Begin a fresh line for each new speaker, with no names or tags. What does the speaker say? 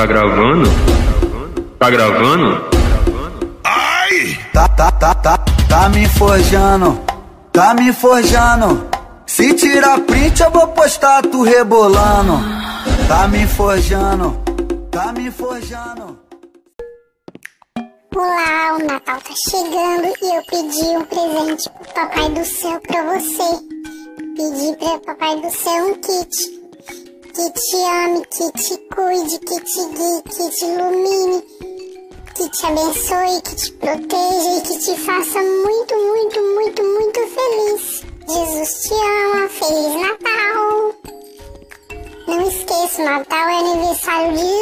Tá gravando? Tá gravando?
Ai! Tá, tá, tá, tá, tá me forjando, tá me forjando. Se tirar print eu vou postar tu rebolando. Tá me forjando, tá me forjando.
Olá, o Natal tá chegando e eu pedi um presente pro Papai do Céu pra você. Pedi pra Papai do Céu um kit. Que te ame, que te cuide, que te guie, que te ilumine, que te abençoe, que te proteja e que te faça muito, muito, muito, muito feliz. Jesus te ama, Feliz Natal! Não esqueça, Natal é aniversário de.